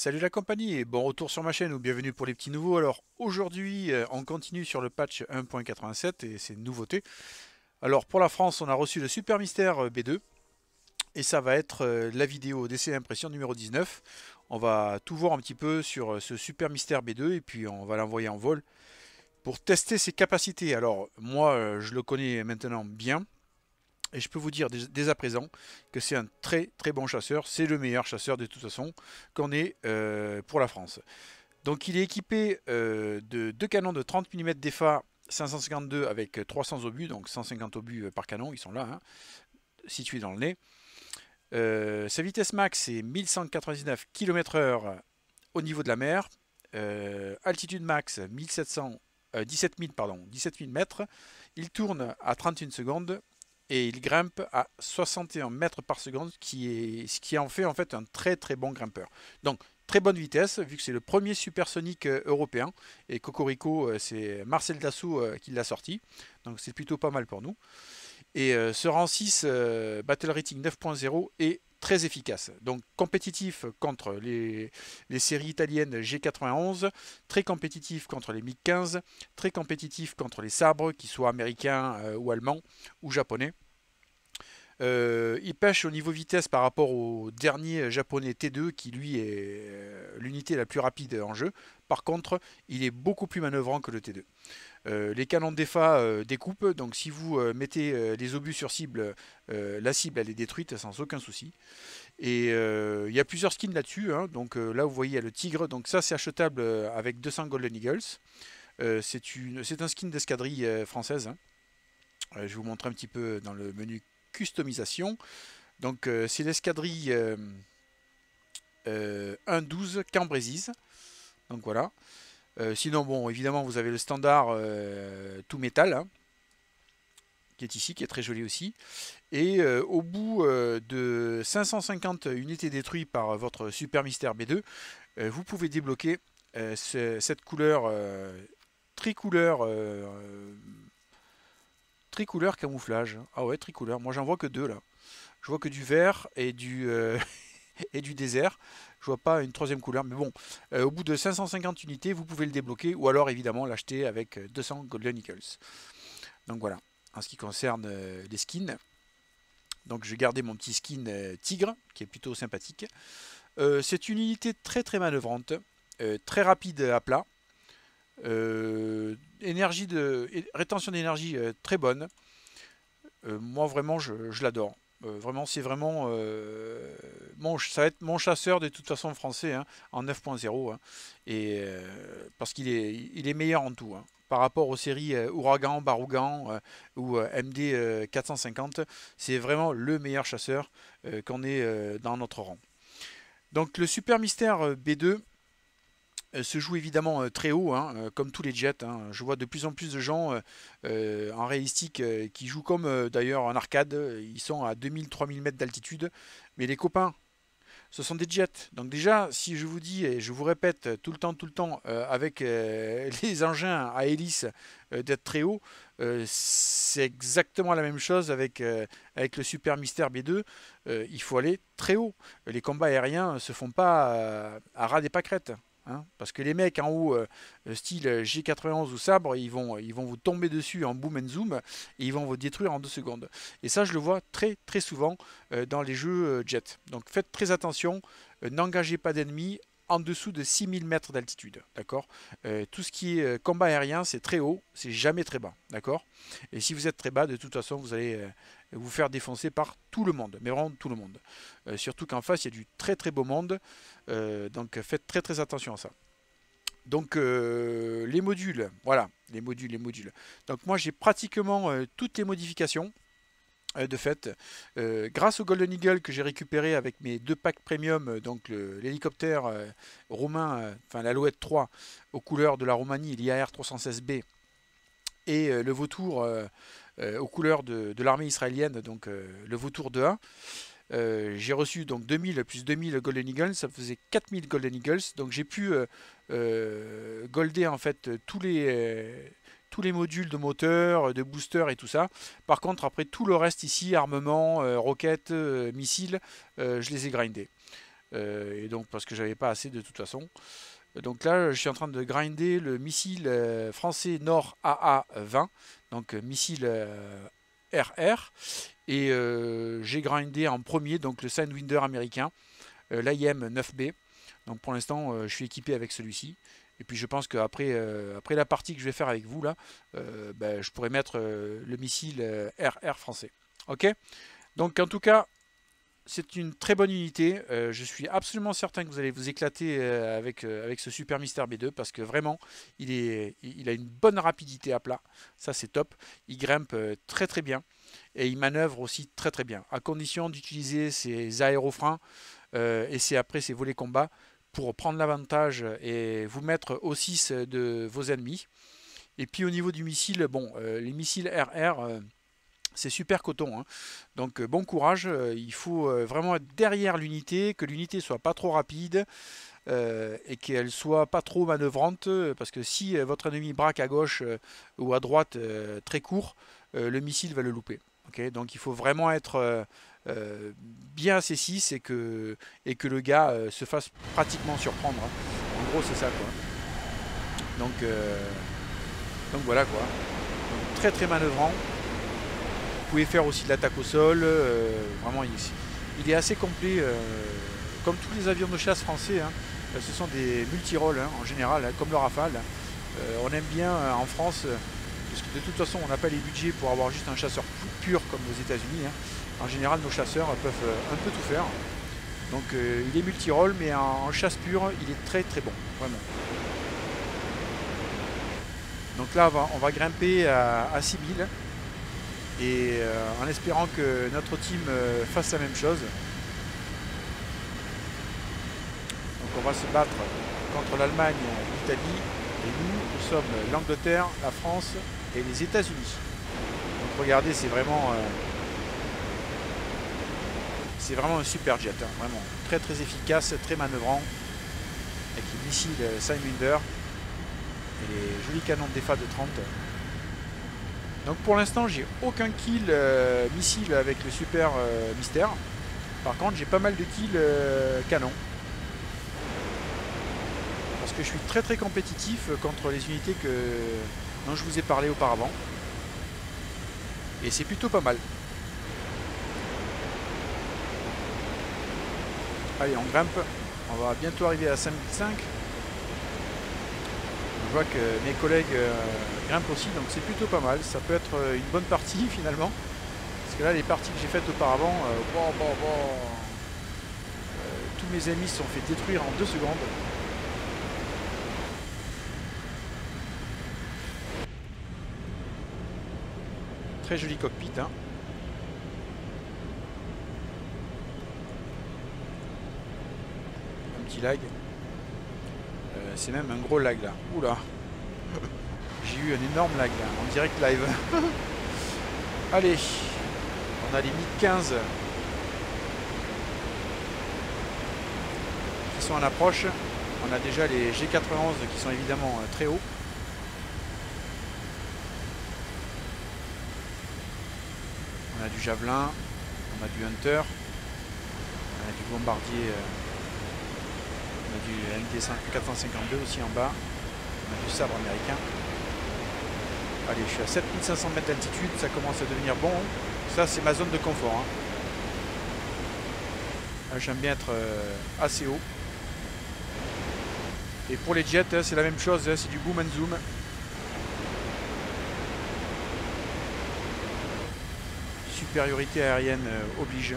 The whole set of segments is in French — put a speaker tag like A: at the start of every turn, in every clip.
A: Salut la compagnie et bon retour sur ma chaîne ou bienvenue pour les petits nouveaux. Alors aujourd'hui euh, on continue sur le patch 1.87 et c'est une nouveauté. Alors pour la France on a reçu le Super Mystère euh, B2 et ça va être euh, la vidéo d'essai impression numéro 19. On va tout voir un petit peu sur ce Super Mystère B2 et puis on va l'envoyer en vol pour tester ses capacités. Alors moi je le connais maintenant bien et je peux vous dire dès, à présent que c'est un très très bon chasseur. C'est le meilleur chasseur de toute façon qu'on ait euh, pour la France. Donc il est équipé euh, de deux canons de 30 mm d'EFA 552 avec 300 obus, donc 150 obus euh, par canon, ils sont là, hein, situés dans le nez. sa vitesse max est 1199 km/h au niveau de la mer. altitude max 1700, 17 000 pardon, 17 000 mètres. Il tourne à 31 secondes et il grimpe à 61 mètres par seconde, qui est, ce qui en fait en fait un très très bon grimpeur. Donc très bonne vitesse, vu que c'est le premier supersonique euh, européen, et Cocorico, euh, c'est Marcel Dassault euh, qui l'a sorti, donc c'est plutôt pas mal pour nous. Et ce rang 6 Battle Rating 9.0 est très efficace. Donc compétitif contre les, les, séries italiennes G91, très compétitif contre les MiG-15, très compétitif contre les sabres, qu'ils soient américains ou allemands ou japonais. Euh, il pêche au niveau vitesse par rapport au dernier japonais T2 qui lui est euh, l'unité la plus rapide en jeu. Par contre, il est beaucoup plus manœuvrant que le T2. Euh, les canons de DEFA découpent, donc si vous mettez les obus sur cible, la cible elle est détruite sans aucun souci. Et il y a plusieurs skins là-dessus, hein. donc là vous voyez il y a le tigre, donc ça c'est achetable avec 200 Golden Eagles. c'est un skin d'escadrille française. Hein. je vous montrer un petit peu dans le menu customisation. Donc euh, c'est l'escadrille 1.12 euh, Cambrésis. Donc voilà. Euh, sinon, bon, évidemment, vous avez le standard tout métal, hein, qui est ici, qui est très joli aussi. Et au bout de 550 unités détruites par votre Super Mystère B2, vous pouvez débloquer cette couleur tricouleur Tricouleur camouflage. Ah ouais, tricouleur. Moi, j'en vois que deux là. Je vois que du vert et du, euh, et du désert. Je vois pas une troisième couleur. Mais bon, euh, au bout de 550 unités, vous pouvez le débloquer. Ou alors, évidemment, l'acheter avec 200 Golden Eagles. Donc voilà, en ce qui concerne euh, les skins. Donc je vais garder mon petit skin tigre, qui est plutôt sympathique. C'est une unité très très manœuvrante, très rapide à plat. Euh, énergie de, rétention d'énergie euh, très bonne. Euh, moi vraiment je, l'adore. vraiment c'est vraiment mon, ça va être mon chasseur de toute façon français hein, en 9.0 hein. et parce qu'il est, il est meilleur en tout hein. par rapport aux séries Ouragan, Barougan ou MD 450 c'est vraiment le meilleur chasseur qu'on ait dans notre rang donc le super mystère B2 euh, se joue évidemment euh, très haut, hein, euh, comme tous les jets. Hein. Je vois de plus en plus de gens en réalistique qui jouent comme d'ailleurs en arcade. Ils sont à 2000-3000 mètres d'altitude. Mais les copains, ce sont des jets. Donc déjà, si je vous dis, et je vous répète tout le temps, tout le temps, avec les engins à hélice d'être très haut, c'est exactement la même chose avec, avec le Super Mystère B2. il faut aller très haut. Les combats aériens se font pas à ras des pâquerettes. Hein, parce que les mecs en haut, euh, style G91 ou sabre, ils vont, ils vont vous tomber dessus en boom and zoom et ils vont vous détruire en deux secondes. Et ça, je le vois très très souvent euh, dans les jeux euh, jet. Donc faites très attention, n'engagez pas d'ennemis en dessous de 6000 mètres d'altitude. D'accord? Tout ce qui est combat aérien, c'est très haut, c'est jamais très bas. D'accord? Et si vous êtes très bas, de toute façon, vous allez vous faire défoncer par tout le monde, mais vraiment tout le monde. Euh, surtout qu'en face, il y a du très très beau monde, euh, donc faites très très attention à ça. Donc euh, les modules, voilà, les modules, les modules. Donc moi j'ai pratiquement toutes les modifications de fait, grâce au Golden Eagle que j'ai récupéré avec mes deux packs premium, donc l'hélicoptère roumain, enfin l'Alouette 3 aux couleurs de la Roumanie, l'IAR 316B, et le vautour euh, aux couleurs de, l'armée israélienne, donc euh, le vautour de 1. Euh, j'ai reçu donc 2000 plus 2000 Golden Eagles, ça faisait 4000 Golden Eagles. Donc j'ai pu golder en fait tous les, tous les modules de moteur, de booster et tout ça. Par contre, après tout le reste ici, armement, roquettes, missiles, je les ai grindés. et donc parce que j'avais pas assez de toute façon. Donc là, je suis en train de grinder le missile français Nord AA-20, donc missile RR. Et j'ai grindé en premier donc le Sidewinder américain, l'IM 9B. Donc pour l'instant, je suis équipé avec celui-ci. Et puis je pense qu'après après la partie que je vais faire avec vous là, ben, je pourrais mettre le missile RR français. Ok? Donc en tout cas, c'est une très bonne unité. Euh, je suis absolument certain que vous allez vous éclater euh, avec, euh, avec ce Super Mister B2 parce que vraiment, il a une bonne rapidité à plat. Ça, c'est top. Il grimpe très très bien et il manœuvre aussi très très bien. À condition d'utiliser ses aérofreins et c'est après ses volets combat pour prendre l'avantage et vous mettre au 6 de vos ennemis. Et puis au niveau du missile, bon, les missiles RR c'est super coton. Hein. Donc euh, bon courage, euh, il faut euh, vraiment être derrière l'unité, que l'unité soit pas trop rapide et qu'elle soit pas trop manœuvrante, parce que si votre ennemi braque à gauche ou à droite très court, le missile va le louper. Donc il faut vraiment être bien C6 et que, et que le gars se fasse pratiquement surprendre. Hein. En gros c'est ça. Donc, donc voilà quoi. très très manœuvrant. Vous pouvez faire aussi de l'attaque au sol. Euh, vraiment, il, est assez complet. Euh, comme tous les avions de chasse français, hein. euh, ce sont des multirolles hein, en général, hein, comme le Rafale. on aime bien en France, parce que de toute façon, on n'a pas les budgets pour avoir juste un chasseur pur comme aux États-Unis. En général, nos chasseurs peuvent un peu tout faire. Donc il est multirole, mais en, chasse pure, il est très très bon, vraiment. Donc là, on va, grimper à, à 6000 et euh, en espérant que notre team euh, fasse la même chose. Donc on va se battre contre l'Allemagne, l'Italie et nous, nous sommes l'Angleterre, la France et les États-Unis. Donc regardez, c'est vraiment euh, vraiment un super jet, hein, vraiment très très efficace, très manœuvrant, avec les missiles Sidewinder et les jolis canons de défa de 30. Donc pour l'instant, j'ai aucun kill euh, missile avec le super euh, mystère. Par contre, j'ai pas mal de kills euh, canon. Parce que je suis très très compétitif contre les unités que, dont je vous ai parlé auparavant. Et c'est plutôt pas mal. Allez, on grimpe. On va bientôt arriver à 5005 je vois que mes collègues euh, grimpent aussi, donc c'est plutôt pas mal. Ça peut être euh, une bonne partie finalement. Parce que là, les parties que j'ai faites auparavant, euh, bon, bon, bon, tous mes amis se sont fait détruire en deux secondes. Très joli cockpit. Hein. Un petit lag. C'est même un gros lag là. Oula. J'ai eu un énorme lag là, en direct live. Allez. On a les MiG 15 qui sont en approche. On a déjà les G91 qui sont évidemment euh, très hauts. On a du javelin, on a du hunter, on a du bombardier euh, du MD 452 aussi en bas. Du sabre américain. Allez, je suis à 7500 mètres d'altitude, ça commence à devenir bon. Ça, c'est ma zone de confort. Hein. J'aime bien être euh, assez haut. Et pour les jets, hein, c'est la même chose, hein, c'est du boom and zoom. Supériorité aérienne euh, oblige.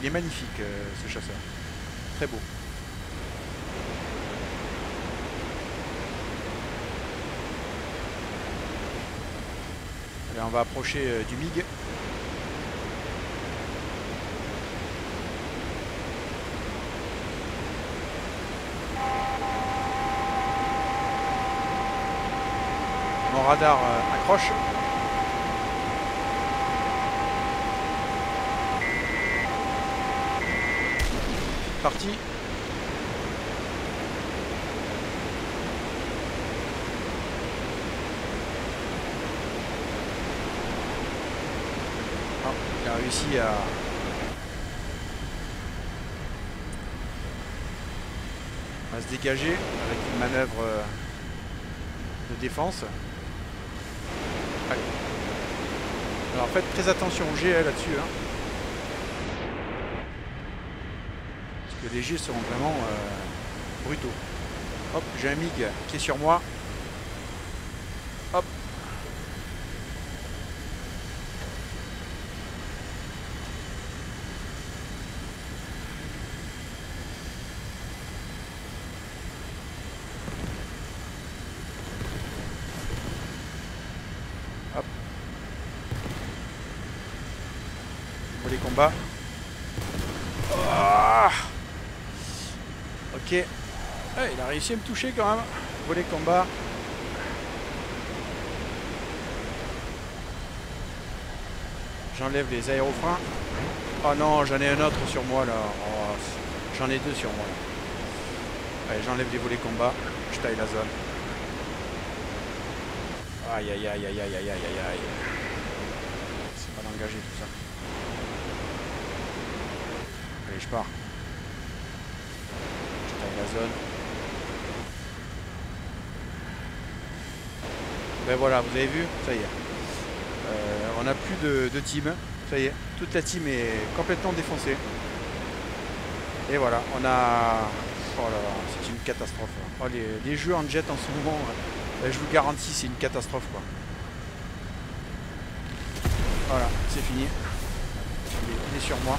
A: Il est magnifique euh, ce chasseur. Très beau. On va approcher euh, du MiG. Mon radar euh, accroche. Parti. Va se dégager avec une manœuvre euh, de défense. Alors faites très attention au jet là-dessus. Hein. Parce que les jets seront vraiment euh, brutaux. Hop, j'ai un MiG qui est sur moi. Hop. Hop. Bon, les combats. Ah ok. Réussi à me toucher quand même. Volet combat. J'enlève les aérofreins. Oh non, j'en ai un autre sur moi là. Oh, j'en ai deux sur moi. Allez, j'enlève les volets combat. Je taille la zone. Aïe aïe aïe aïe aïe aïe aïe aïe. C'est pas d'engager tout ça. Allez, je pars. Je taille la zone. Ben voilà, vous avez vu, ça y est. Euh, on n'a plus de, team. Ça y est, toute la team est complètement défoncée. Et voilà, on a... Oh là là, c'est une catastrophe. Oh, les, jeux en jet en ce moment, euh, je vous garantis, c'est une catastrophe. quoi. Voilà, c'est fini. Il est, sur moi.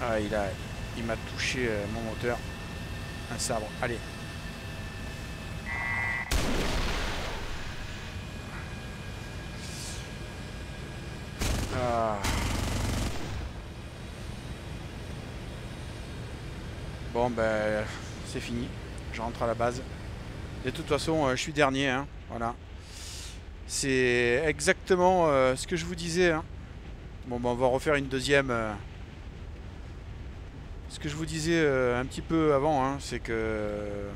A: Ah, il a, il m'a touché euh, mon moteur. Un sabre. Allez, Ah. Bon ben c'est fini. Je rentre à la base. De toute façon, euh, je suis dernier. Hein. Voilà. C'est exactement euh, ce que je vous disais. Hein. Bon ben on va refaire une deuxième. Euh. Ce que je vous disais un petit peu avant, hein, c'est que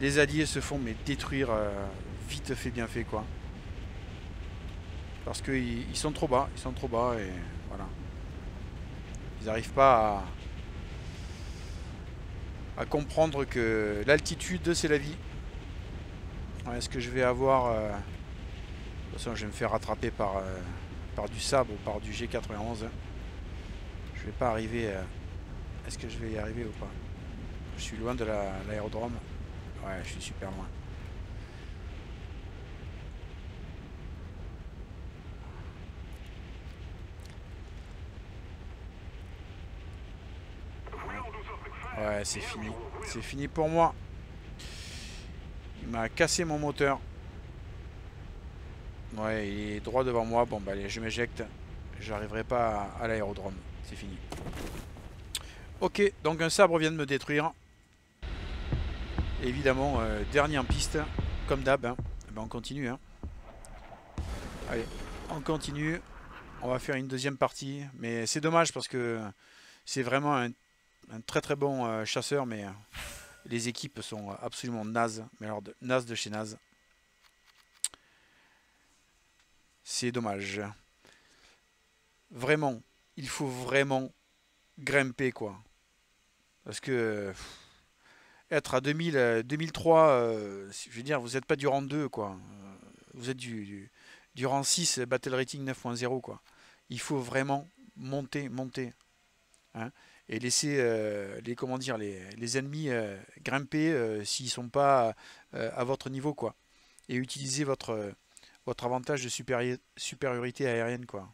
A: les alliés se font mais détruire vite fait bien fait quoi. Parce qu'ils ils sont trop bas, ils sont trop bas et voilà. Ils n'arrivent pas à, à, comprendre que l'altitude c'est la vie. Est-ce que je vais avoir... Euh, de toute façon je vais me faire rattraper par, euh, par du sabre ou par du G91. Je vais pas arriver... Euh, Est-ce que je vais y arriver ou pas? Je suis loin de l'aérodrome. La, ouais, je suis super loin. C'est fini. C'est fini pour moi. Il m'a cassé mon moteur. Ouais, il est droit devant moi. Bon, bah allez, je m'éjecte. J'arriverai pas à, l'aérodrome. C'est fini. Ok, donc un sabre vient de me détruire. Évidemment, euh, dernier en piste, comme d'hab. Hein. Ben, on continue. Hein. Allez, on continue. On va faire une deuxième partie. Mais c'est dommage parce que c'est vraiment un un très très bon euh, chasseur, mais euh, les équipes sont absolument nazes. Mais alors, de, nazes de chez naze. C'est dommage. Vraiment, il faut vraiment grimper, quoi. Parce que être à 2000, 2003, euh, je veux dire, vous n'êtes pas du rang 2, quoi. Vous êtes du, du, du rang 6, Battle Rating 9.0, quoi. Il faut vraiment monter, monter. Hein et laisser euh, les comment dire les, les ennemis euh, grimper euh, s'ils sont pas à votre niveau quoi. Et utiliser votre votre avantage de supériorité aérienne quoi.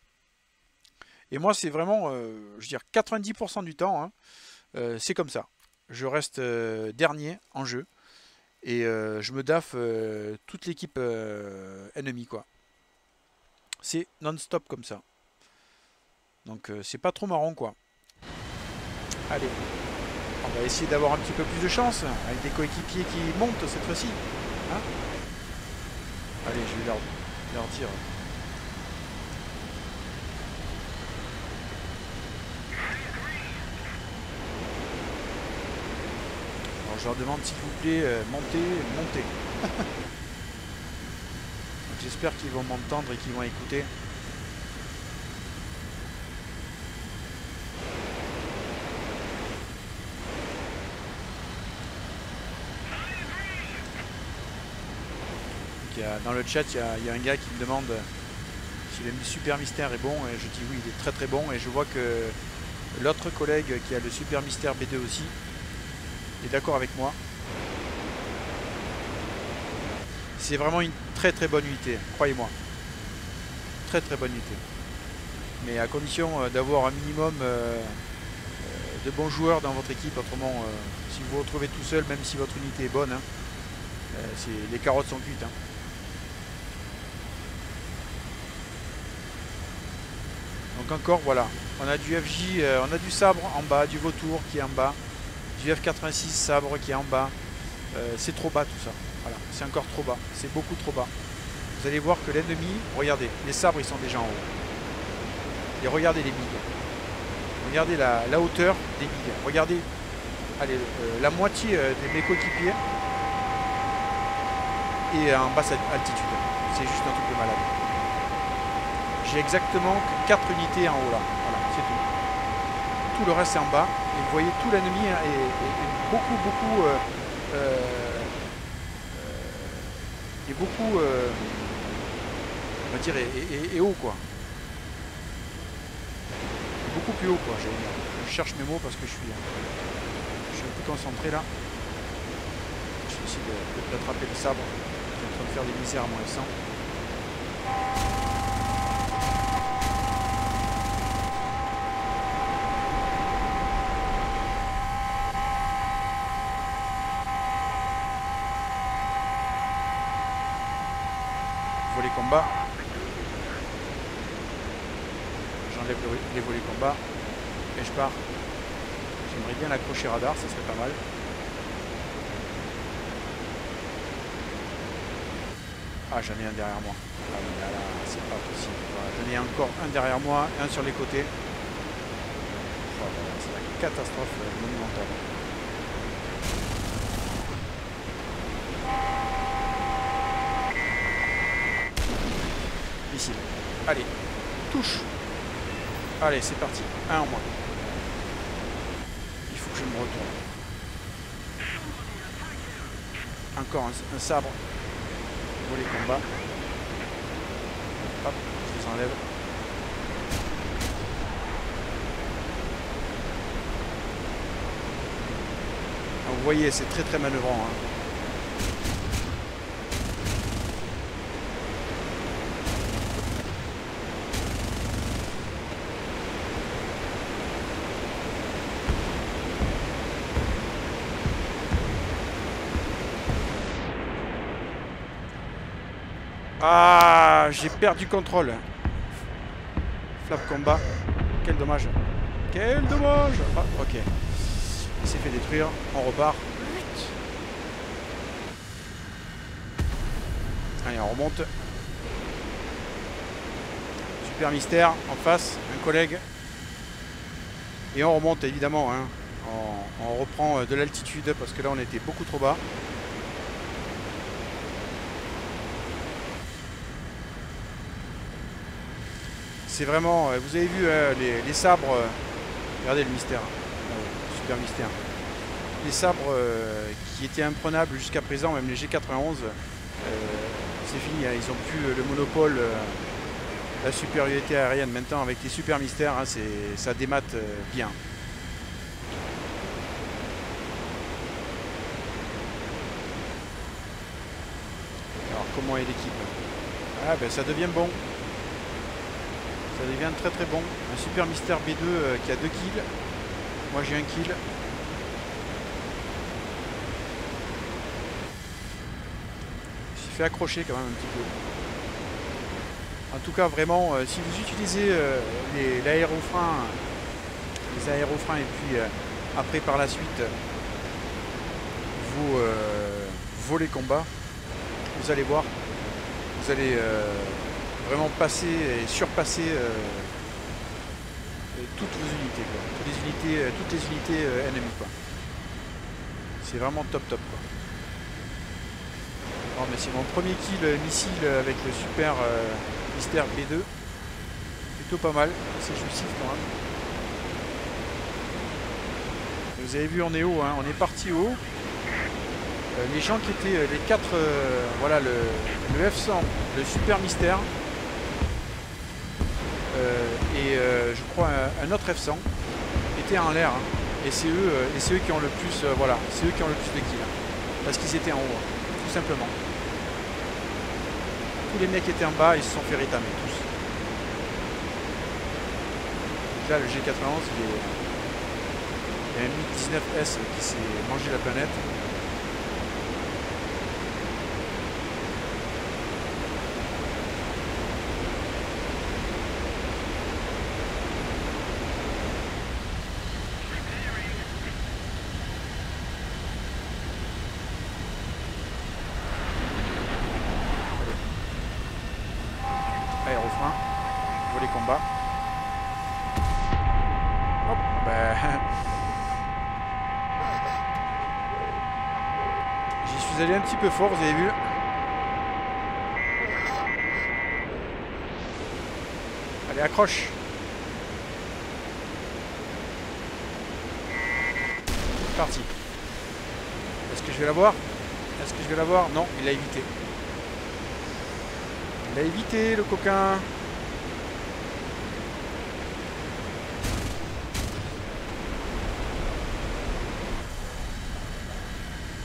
A: Et moi c'est vraiment je dire 90% du temps hein, c'est comme ça. Je reste dernier en jeu et je me daffe toute l'équipe ennemie quoi. C'est non-stop comme ça. Donc c'est pas trop marrant quoi Allez, on va essayer d'avoir un petit peu plus de chance avec des coéquipiers qui montent cette fois-ci. Hein Allez, je vais leur, leur dire. Alors, je leur demande s'il vous plaît, euh, montez, montez. J'espère qu'ils vont m'entendre et qu'ils vont écouter. Dans le chat, il y, a, un gars qui me demande si le super mystère est bon. Je dis oui, il est très très bon. Et je vois que l'autre collègue qui a le super mystère B2 aussi est d'accord avec moi. C'est vraiment une très très bonne unité, croyez-moi. Très très bonne unité. Mais à condition euh, d'avoir un minimum euh, euh, de bons joueurs dans votre équipe. Autrement, si vous vous retrouvez tout seul, même si votre unité est bonne, hein, les carottes sont cuites. Hein. Donc encore, voilà. On a du FJ, on a du sabre en bas, du vautour qui est en bas, du F86 sabre qui est en bas. c'est trop bas tout ça. C'est encore trop bas. C'est beaucoup trop bas. Vous allez voir que l'ennemi, regardez, les sabres ils sont déjà en haut. Et regardez les billes. Regardez la, hauteur des billes. Regardez euh, la moitié euh, de mes coéquipiers et en basse altitude. C'est juste un truc de malade. J'ai exactement 4 unités en haut là. Voilà, c'est tout. Tout le reste est en bas. Et vous voyez, tout l'ennemi est, beaucoup, beaucoup... Euh, est beaucoup... on va dire, est haut quoi beaucoup plus haut quoi. Je, cherche mes mots parce que je suis, je suis un peu concentré là. Je vais essayer d'attraper le sabre qui est en train de faire des misères à moins 100. Voler combat. j'enlève les volets combat et je pars. J'aimerais bien l'accrocher radar, ça serait pas mal. Ah j'en ai un derrière moi. Ah là là, c'est pas possible. j'en ai encore un derrière moi, un sur les côtés. Oh c'est la catastrophe monumentale. Ici. Allez, touche Allez, c'est parti. Un en moins. Il faut que je me retourne. Encore un, sabre. Pour les combats. Hop, je les enlève. vous voyez, c'est très très manœuvrant. Hein. Ah, j'ai perdu contrôle. Flap combat. Quel dommage. Quel dommage. Ah, ok. Il s'est fait détruire. On repart. Allez, on remonte. Super mystère en face, un collègue. Et on remonte évidemment. Hein. on reprend euh, de l'altitude parce que là on était beaucoup trop bas. Vraiment, euh, vous avez vu euh, les, sabres, euh, regardez le mystère, ah super mystère. Les sabres qui étaient imprenables jusqu'à présent, même les G91, c'est fini, hein. ils ont plus le monopole, la supériorité aérienne. Maintenant avec les super mystères, hein, ça démate bien. Alors comment est l'équipe? Ah ben ça devient bon. Ça devient très très bon. Un super mystère B2 euh, qui a 2 kills. Moi j'ai un kill. Il s'est fait accrocher quand même un petit peu. En tout cas vraiment, euh, si vous utilisez euh, l'aérofrein, les, aérofreins et puis après par la suite vous volez combat, vous allez voir, vous allez vraiment passer et surpasser euh, toutes vos unités, Toutes les unités, euh, toutes les unités euh, ennemies, quoi. C'est vraiment top top, quoi. Oh, mais c'est mon premier kill missile avec le super mystère B2. Plutôt pas mal, c'est jouissif quand même. Vous avez vu, on est haut, hein. on est parti haut. Euh, les gens qui étaient euh, les quatre, euh, voilà, le, le, F100, le Super Mystère, et je crois un, autre F100 étaient en l'air. Hein. et c'est eux, c'est eux qui ont le plus, voilà, c'est eux qui ont le plus de kills. Hein. parce qu'ils étaient en haut, hein, tout simplement. Tous les mecs étaient en bas, ils se sont fait rétamer tous. là, le G91, il, est, il y a un MiG-19S qui s'est mangé la planète. Peu fort, vous avez vu. Allez, accroche. Parti. Est-ce que je vais la voir? Est-ce que je vais la voir? Non, il a évité. Il a évité, le coquin.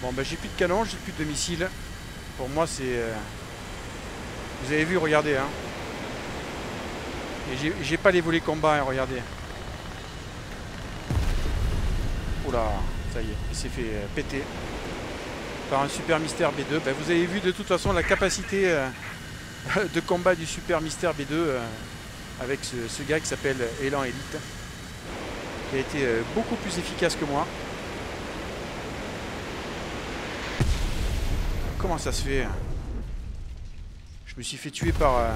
A: Bon ben j'ai plus de canon, j'ai plus de missiles. Pour moi c'est... Euh, vous avez vu, regardez. Hein. Et j'ai pas les volets combat, hein, regardez. Oula, ça y est, il s'est fait euh, péter par un Super Mystère B2. Ben, vous avez vu de toute façon la capacité euh, de combat du Super Mystère B2 avec ce, gars qui s'appelle Elan Elite, qui a été beaucoup plus efficace que moi. Comment ça se fait Je me suis fait tuer par... Euh,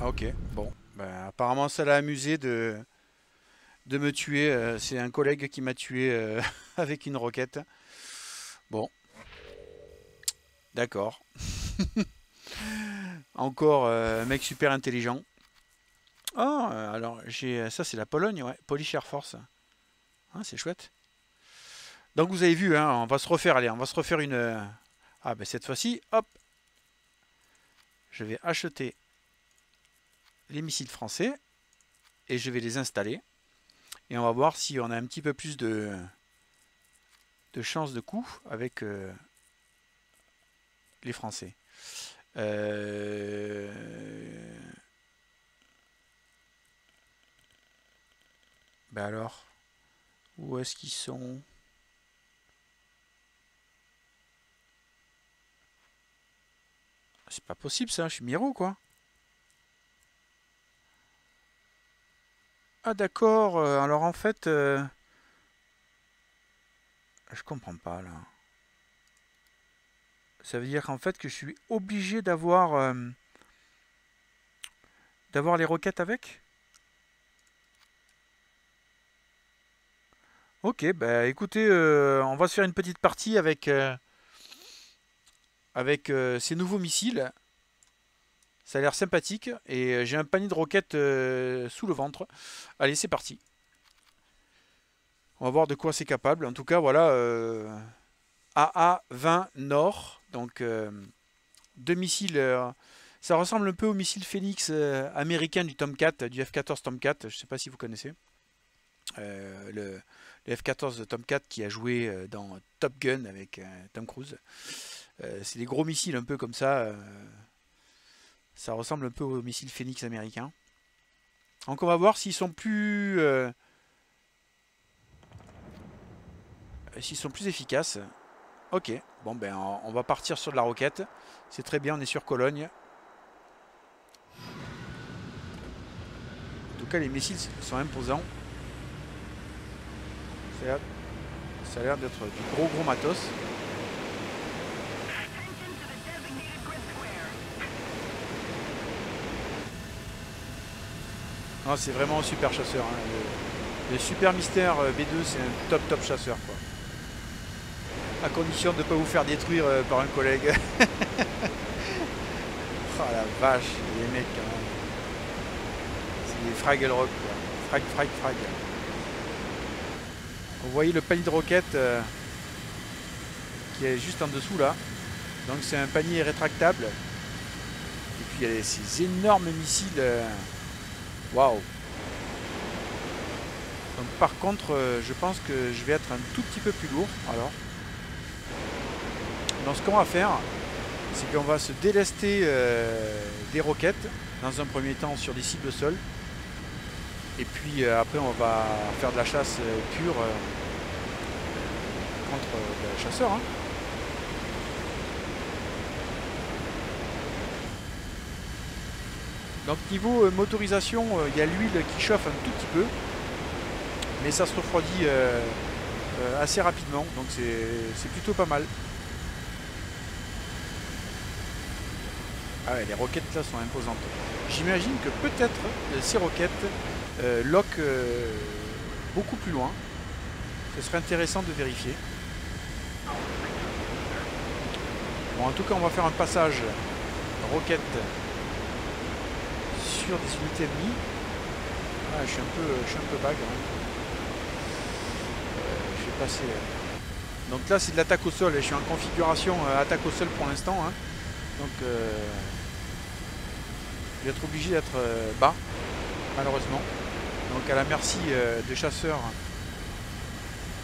A: ah ok, bon. Ben, apparemment ça l'a amusé de, de me tuer. Euh, c'est un collègue qui m'a tué euh, avec une roquette. Bon. D'accord. Encore mec super intelligent. Oh, alors j'ai ça c'est la Pologne, ouais. Polish Air Force. Ah, c'est chouette. Donc vous avez vu, hein, on va se refaire, allez, on va se refaire une... Euh, ah ben cette fois-ci, hop, je vais acheter les missiles français et je vais les installer. Et on va voir si on a un petit peu plus de, de chance de coup avec euh, les Français. Euh... Ben alors, où est-ce qu'ils sont? C'est pas possible ça, je suis Miro quoi. Ah d'accord, euh, alors en fait... Euh, je comprends pas là. Ça veut dire qu'en fait que je suis obligé d'avoir... Euh, d'avoir les roquettes avec? Ok, bah écoutez, on va se faire une petite partie avec avec euh, ces nouveaux missiles. Ça a l'air sympathique et euh, j'ai un panier de roquettes euh, sous le ventre. Allez, c'est parti. On va voir de quoi c'est capable. En tout cas, voilà. AA-20 Nord. Donc, deux missiles. ça ressemble un peu au missile Phoenix américain du Tomcat, du F-14 Tomcat. Je ne sais pas si vous connaissez. le, le F-14 Tomcat qui a joué dans Top Gun avec Tom Cruise. Euh, c'est des gros missiles un peu comme ça. Euh, ça ressemble un peu aux missiles Phoenix américains. Donc on va voir s'ils sont plus... Euh, s'ils sont plus efficaces. Ok, bon ben on va partir sur de la roquette. C'est très bien, on est sur Cologne. En tout cas les missiles sont imposants. Ça a l'air d'être du gros gros matos. C'est vraiment un super chasseur. Hein. Le, super mystère euh, B2, c'est un top top chasseur. Quoi. À condition de ne pas vous faire détruire euh, par un collègue. oh la vache, les mecs quand même. C'est des Fraggle Rock quoi. Frag, frag, frag. Vous voyez le palier de roquette. Euh, qui est juste en dessous là. Donc c'est un panier rétractable. Et puis il y a ces énormes missiles. Waouh par contre, euh, je pense que je vais être un tout petit peu plus lourd. Alors, donc ce qu'on va faire, c'est qu'on va se délester euh, des roquettes dans un premier temps sur des cibles sol. Et puis euh, après, on va faire de la chasse pure contre les chasseurs. hein. Donc niveau euh, motorisation, euh, il y a l'huile qui chauffe un tout petit peu, mais ça se refroidit euh, assez rapidement, donc c'est plutôt pas mal. Ah ouais, les roquettes là sont imposantes. J'imagine que peut-être ces roquettes loquent beaucoup plus loin. Ce serait intéressant de vérifier. Bon, en tout cas, on va faire un passage roquette sur des unités ennemies. Ah, je suis un peu, peu vague. hein. Euh, je vais passer. euh. Donc là, c'est de l'attaque au sol. et Je suis en configuration euh, attaque au sol pour l'instant. hein. Donc, je vais être obligé d'être bas, malheureusement. Donc, à la merci des chasseurs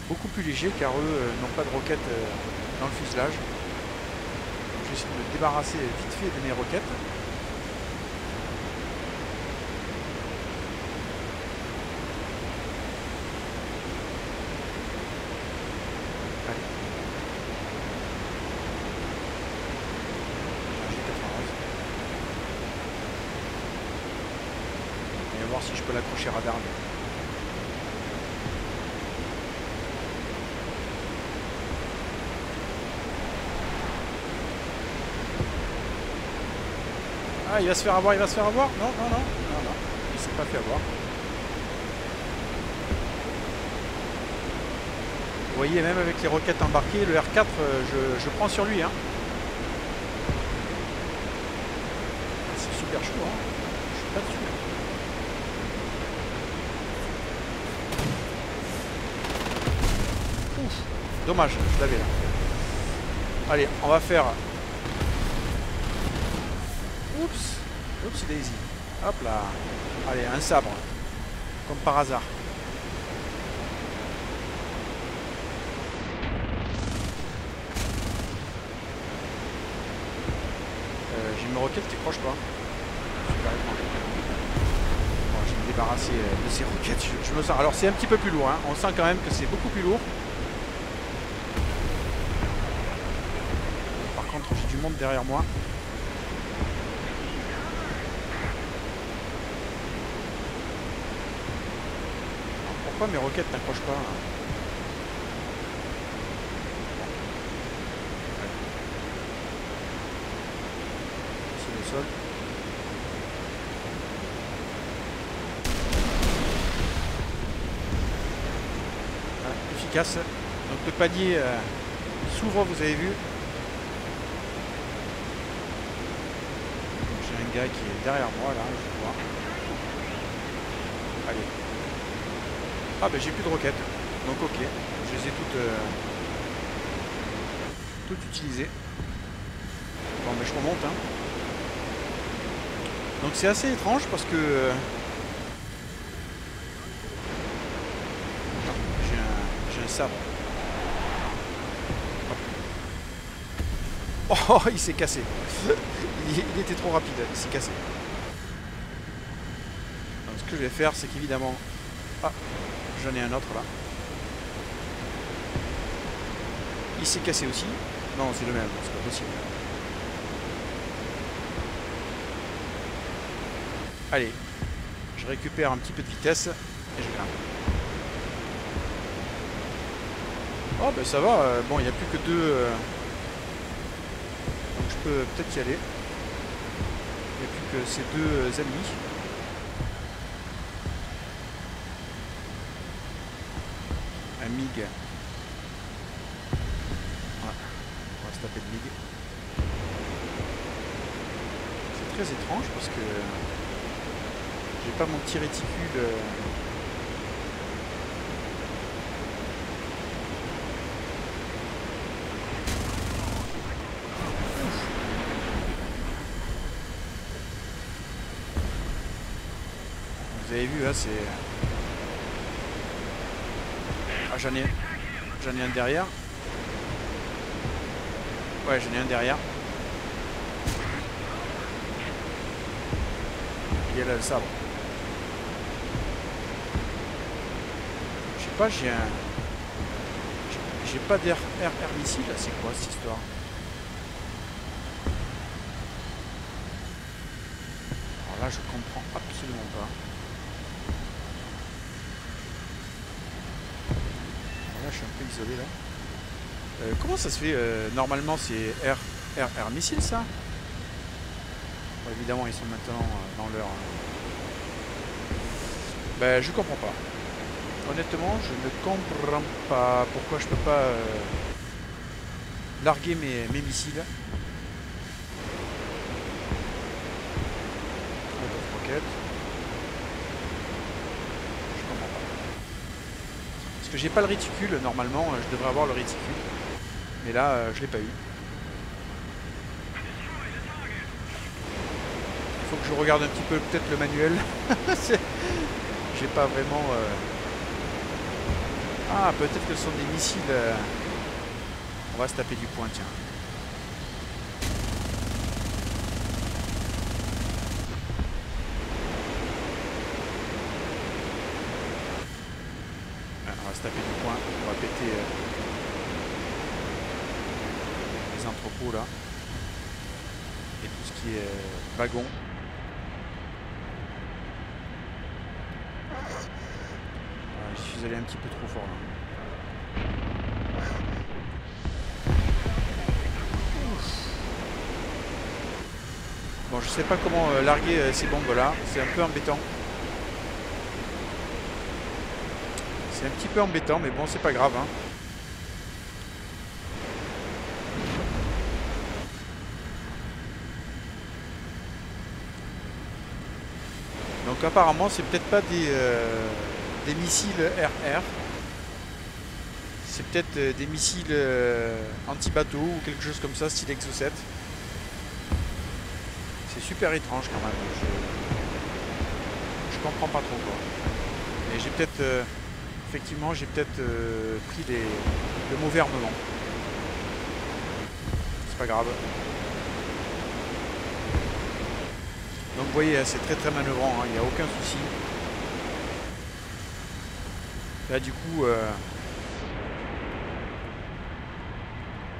A: beaucoup plus légers, car eux n'ont pas de roquettes dans le fuselage. Donc, je vais essayer de me débarrasser vite fait de mes roquettes. Allez. J'ai 91. Et voir si je peux l'accrocher radar. lui. Il va se faire avoir, il va se faire avoir Non, non, non, non, non. Il s'est pas fait avoir. Vous voyez, même avec les roquettes embarquées, le R4, euh, je, je prends sur lui. Hein. C'est super chaud. Hein. Je suis pas dessus. Ouf, dommage, je l'avais là. Allez, on va faire. Oups, oups, Daisy. Hop là. Allez, un sabre. Comme par hasard. Euh, J'ai une roquette qui croche pas. Bon, je vais me débarrasser euh, de ces roquettes. Je, je me sens. Alors c'est un petit peu plus lourd. hein. On sent quand même que c'est beaucoup plus lourd. Par contre, j'ai du monde derrière moi. Alors, pourquoi mes roquettes n'accrochent pas hein C'est le sol. Voilà, efficace. Donc le panier euh, s'ouvre, vous avez vu. J'ai un gars qui est derrière moi là, je vois. Allez. Ah ben j'ai plus de roquettes. Donc ok, je les ai toutes, euh, toutes utilisées. Bon mais je remonte hein. Donc c'est assez étrange parce que euh, j'ai un, un sabre. Hop. Oh il s'est cassé. il, était trop rapide, il s'est cassé. Ce que je vais faire c'est qu'évidemment... Ah, j'en ai un autre là. Il s'est cassé aussi. Non, c'est le même, c'est pas possible. Allez, je récupère un petit peu de vitesse et je grimpe. Oh ben ça va, euh, bon il n'y a plus que deux. euh, Donc je peux peut-être y aller. Il n'y a plus que ces deux euh, ennemis. ligue. Ah, on va se taper de ligue. C'est très étrange parce que j'ai pas mon petit réticule. Euh, Vous avez vu, là, c'est... J'en ai... J'en ai un derrière. Ouais, j'en ai un derrière. Il est là le sabre. Je sais pas, j'ai un... J'ai pas d'air air, air missile, c'est quoi cette histoire? Alors là, je comprends absolument pas. Alors là, je suis un peu isolé là. Euh, comment ça se fait euh, Normalement, c'est air, air, missile ça? Évidemment, ils sont maintenant euh, dans leur. Ben, je comprends pas honnêtement, je ne comprends pas pourquoi je peux pas larguer mes missiles. Rocket. Je comprends pas. Parce que j'ai pas le réticule, normalement, euh, je devrais avoir le réticule. Mais là, euh, je l'ai pas eu. Il faut que je regarde un petit peu peut-être le manuel. j'ai pas vraiment... Euh, ah, peut-être que ce sont des missiles. On va se taper du point, tiens. Ah, on va se taper du point. On va péter euh, là. Et tout ce qui est euh, wagon. suis allé un petit peu trop fort là. Bon, je sais pas comment euh, larguer euh, ces bombes là, c'est un peu embêtant. C'est un petit peu embêtant, mais bon, c'est pas grave. Hein. Apparemment, c'est peut-être pas des... Euh, missiles RR. C'est peut-être euh, des missiles euh, anti-bateau ou quelque chose comme ça, style Exo 7. C'est super étrange quand même. Je, comprends pas trop quoi. Et j'ai peut-être... Effectivement, j'ai peut-être pris le mauvais armement. C'est pas grave. Donc vous voyez, c'est très très manœuvrant, hein, il n'y a aucun souci. Là, du coup, euh,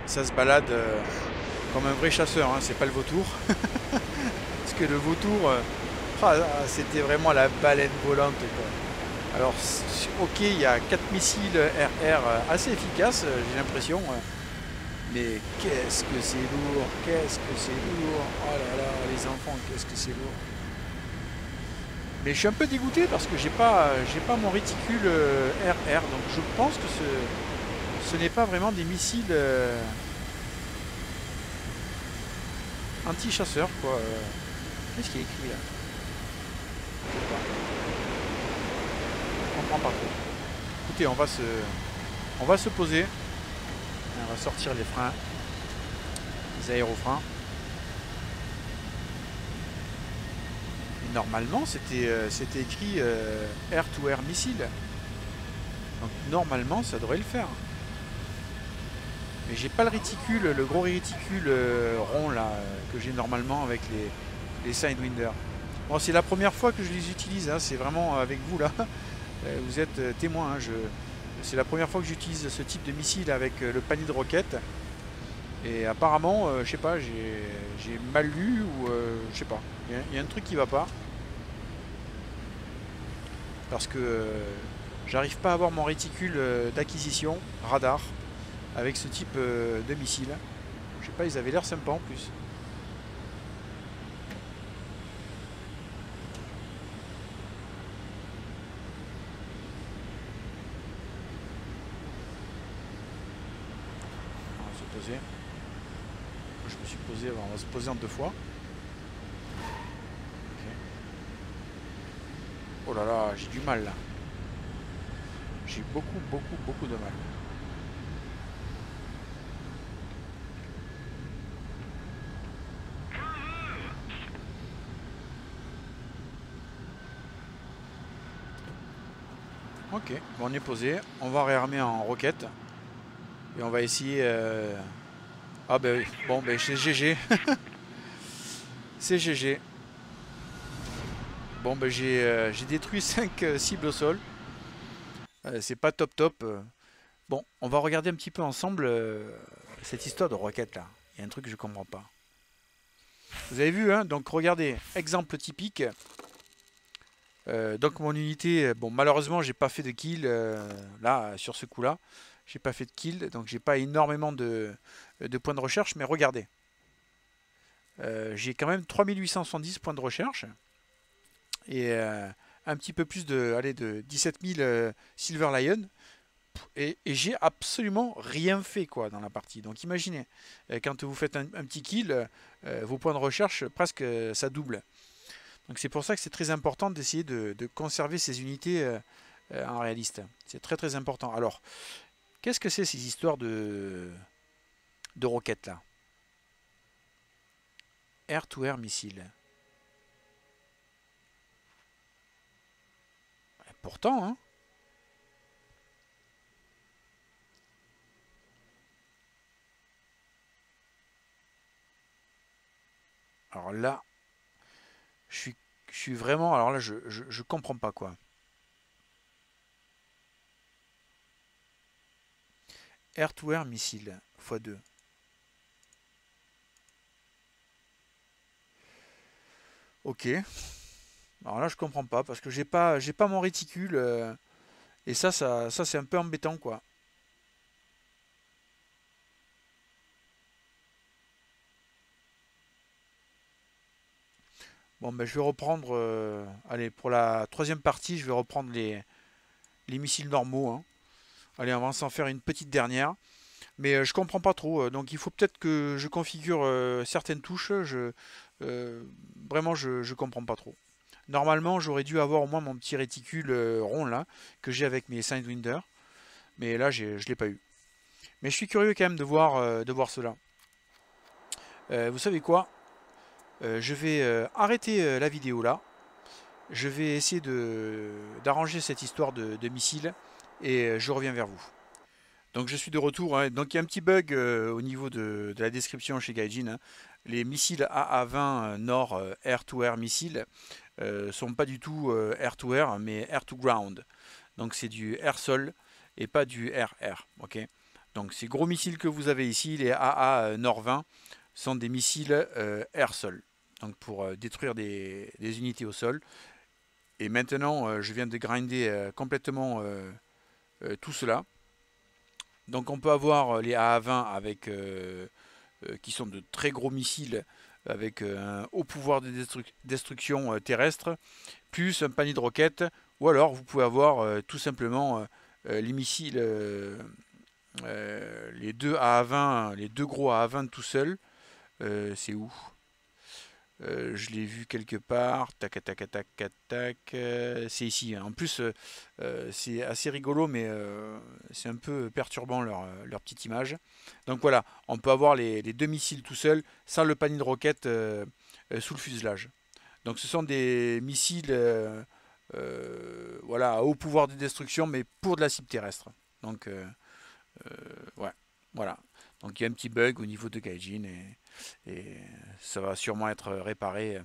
A: ça se balade euh, comme un vrai chasseur. Hein, c'est pas le vautour. Parce que le vautour, euh, ah, c'était vraiment la baleine volante. Alors, ok, il y a 4 missiles RR assez efficaces, j'ai l'impression. Mais qu'est-ce que c'est lourd, qu'est-ce que c'est lourd. Oh là là, les enfants, qu'est-ce que c'est lourd. Mais je suis un peu dégoûté parce que j'ai pas j'ai pas mon réticule RR euh, donc je pense que ce, ce n'est pas vraiment des missiles euh, anti-chasseurs quoi. Qu'est-ce qui est écrit là? Je comprends pas trop. Écoutez, on va se on va se poser. On va sortir les freins. Les aérofreins. normalement, c'était euh, écrit euh, air-to-air missile. Donc normalement, ça devrait le faire. Mais j'ai pas le réticule, le gros réticule euh, rond là que j'ai normalement avec les, les Sidewinder. Bon, c'est la première fois que je les utilise, hein, c'est vraiment avec vous là. Vous êtes témoin. Hein, c'est la première fois que j'utilise ce type de missile avec le panier de roquettes. Et apparemment, euh, je sais pas, j'ai mal lu ou euh, je sais pas. Il y, a un truc qui va pas. Parce que euh, j'arrive pas à avoir mon réticule d'acquisition radar avec ce type de missile. Je sais pas, ils avaient l'air sympa en plus. On va se poser en deux fois. Oh là là, j'ai du mal là. J'ai beaucoup, beaucoup, beaucoup de mal. Ok, bon, on est posé. On va réarmer en roquette. Et on va essayer... Euh, ah ben oui, bon, ben c'est GG. c'est. Bon, ben j'ai euh, détruit 5 euh, cibles au sol. c'est pas top top. Bon, on va regarder un petit peu ensemble cette histoire de roquette là. Il y a un truc que je comprends pas. Vous avez vu, hein Donc regardez, exemple typique. Euh, donc mon unité, bon malheureusement j'ai pas fait de kill euh, là sur ce coup là. J'ai pas fait de kill, donc j'ai pas énormément de, points de recherche, mais regardez. Euh, j'ai quand même 3870 points de recherche. Et un petit peu plus de, allez, de 17 000 Silver Lion. Et, j'ai absolument rien fait quoi dans la partie. Donc imaginez, quand vous faites un, petit kill, vos points de recherche presque ça double. Donc c'est pour ça que c'est très important d'essayer de, conserver ces unités euh, euh, en réaliste. C'est très très important. Alors, qu'est-ce que c'est ces histoires de, de roquettes là? Air-to-air -air missile. pourtant, hein Alors là, je suis, je suis vraiment... Alors là, je, je, comprends pas quoi. Air-to-air missile x2. Ok. Alors là, je comprends pas parce que j'ai pas, j'ai pas mon réticule euh, et ça, ça, ça c'est un peu embêtant quoi. Bon, ben, je vais reprendre. Euh, allez, pour la troisième partie, je vais reprendre les, les missiles normaux. Hein. Allez, on va s'en faire une petite dernière. Mais euh, je comprends pas trop. Donc il faut peut-être que je configure certaines touches. Je, vraiment, je, comprends pas trop. Normalement, j'aurais dû avoir au moins mon petit réticule rond là, que j'ai avec mes Sidewinder. Mais là, je ne l'ai pas eu. Mais je suis curieux quand même de voir, de voir cela. vous savez quoi? Euh, je vais euh, arrêter euh, la vidéo là. Je vais essayer d'arranger cette histoire de, missile et je reviens vers vous. Donc je suis de retour. Hein. Donc il y a un petit bug au niveau de, la description chez Gaijin. Hein. Les missiles AA-20 Nord Air-to-Air missiles ne sont pas du tout Air-to-Air, mais Air-to-Ground. Donc c'est du air-sol et pas du air-air. Donc ces gros missiles que vous avez ici, les AA Nord 20, sont des missiles air-sol donc pour euh, détruire des, unités au sol. Et maintenant, euh, je viens de grinder euh, complètement tout cela. Donc on peut avoir les AA-20 avec, qui sont de très gros missiles avec un haut pouvoir de destruction terrestre, plus un panier de roquettes, ou alors vous pouvez avoir tout simplement les missiles, les deux AA-20, les deux gros AA-20 tout seuls. C'est où? Euh, je l'ai vu quelque part. Tac, tac, tac, tac, tac. Euh, c'est ici. Hein. En plus, euh, c'est assez rigolo, mais c'est un peu perturbant leur, petite image. Donc voilà, on peut avoir les, deux missiles tout seuls, sans le panier de roquettes sous le fuselage. Donc ce sont des missiles voilà, à haut pouvoir de destruction, mais pour de la cible terrestre. Donc, ouais, voilà. Donc il y a un petit bug au niveau de Gaijin et et ça va sûrement être réparé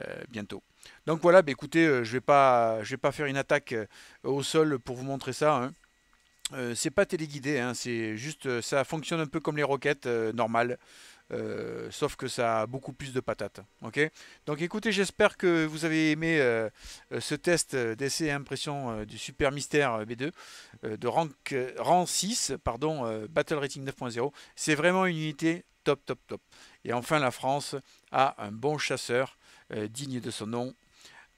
A: euh, bientôt. Donc voilà, bah écoutez, euh, je vais pas, vais pas faire une attaque euh, au sol pour vous montrer ça. Hein. c'est pas téléguidé, hein, c'est juste, ça fonctionne un peu comme les roquettes normales. Sauf que ça a beaucoup plus de patates. Donc écoutez, j'espère que vous avez aimé ce test d'essai et impression du Super Mystère B2 de rang, rang 6, pardon, Battle Rating 9.0. C'est vraiment une unité top, top, top. Et enfin, la France a un bon chasseur euh, digne de son nom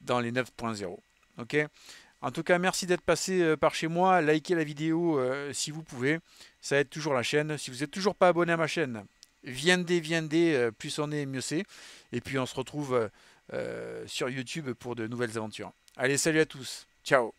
A: dans les 9.0. Ok? En tout cas, merci d'être passé euh, par chez moi. Likez la vidéo euh, si vous pouvez. Ça aide toujours la chaîne. Si vous n'êtes toujours pas abonné à ma chaîne, viendez, viendez. plus on est, mieux c'est. Et puis on se retrouve sur YouTube pour de nouvelles aventures. Allez, salut à tous. Ciao